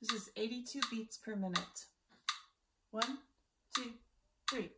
This is 82 beats per minute. One, two, three.